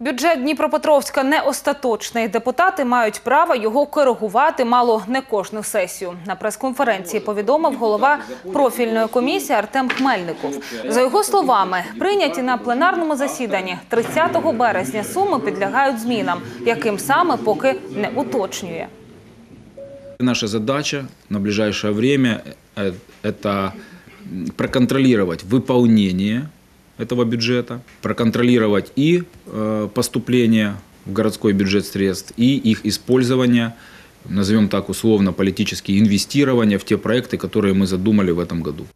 Бюджет Дніпропетровська не остаточний. Депутати мають право його коригувати мало не кожну сесію. На прес-конференції повідомив голова профільної комісії Артем Хмельников. За його словами, прийняті на пленарному засіданні 30 березня суми підлягають змінам, яким саме поки не уточнює. Наша задача на ближайшее время э, – это м, проконтролировать выполнение этого бюджета, проконтролировать и э, поступление в городской бюджет средств, и их использование, назовем так условно, политические инвестирования в те проекты, которые мы задумали в этом году.